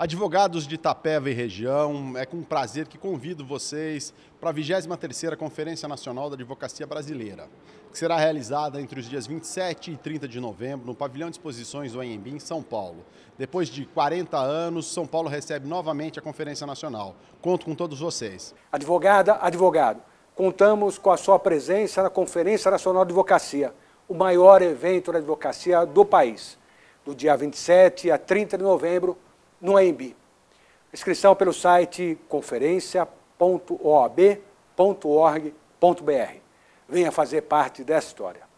Advogados de Itapeva e região, é com prazer que convido vocês para a 23ª Conferência Nacional da Advocacia Brasileira, que será realizada entre os dias 27 e 30 de novembro no Pavilhão de Exposições do AMB em São Paulo. Depois de 40 anos, São Paulo recebe novamente a Conferência Nacional. Conto com todos vocês. Advogada, advogado, contamos com a sua presença na Conferência Nacional de Advocacia, o maior evento da advocacia do país, do dia 27 a 30 de novembro, no AMB. Inscrição pelo site conferência.oab.org.br. Venha fazer parte dessa história.